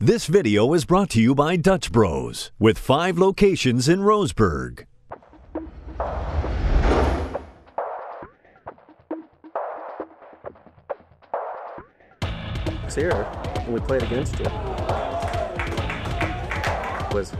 This video is brought to you by Dutch Bros, with five locations in Roseburg. It's here and we played against you was